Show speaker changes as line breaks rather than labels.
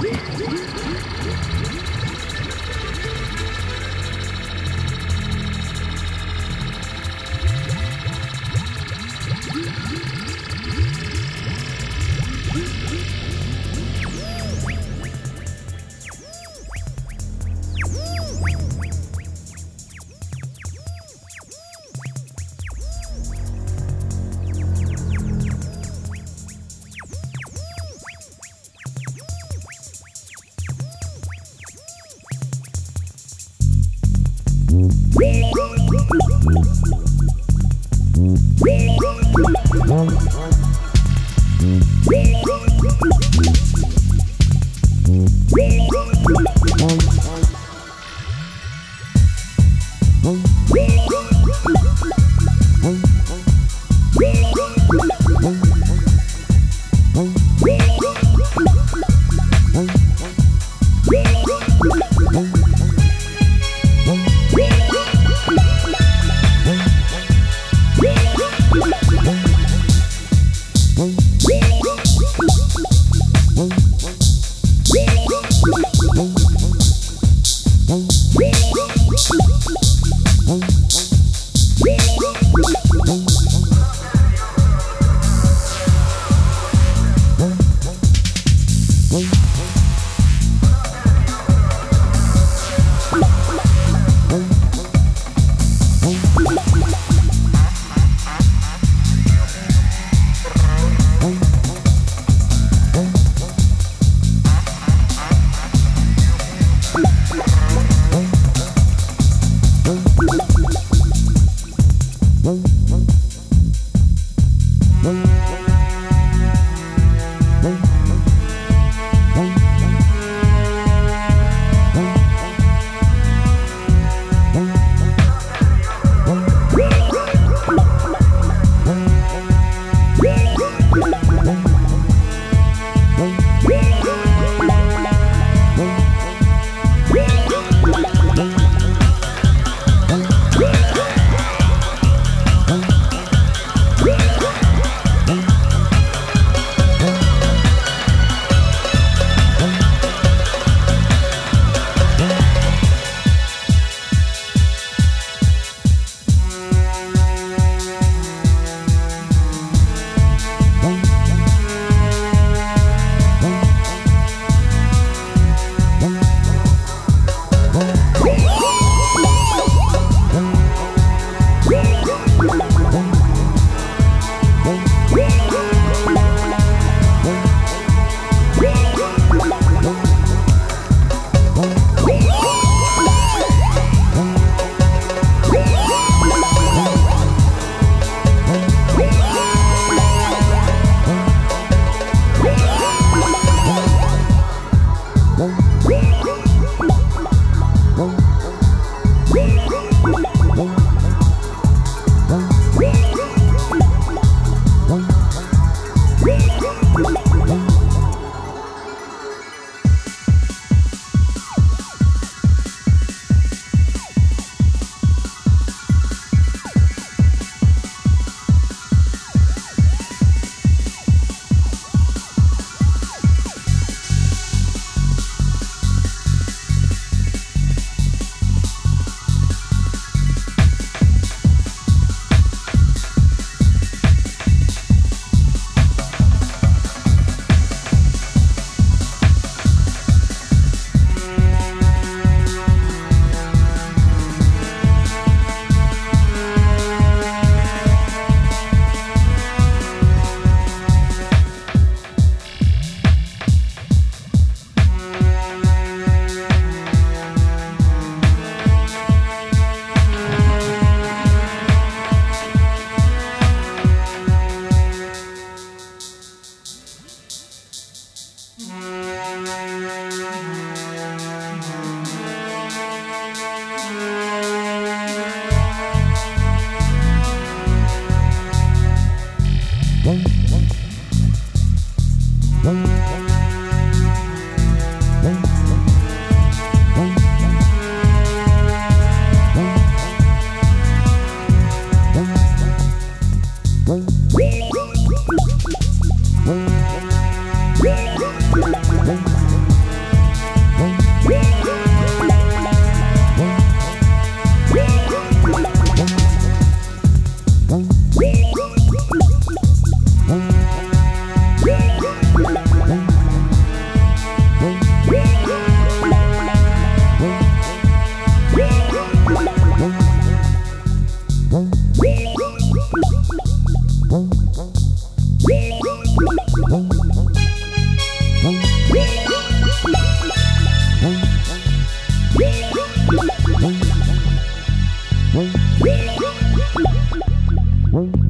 Wee! Wee! Wee! Thank you. Woo!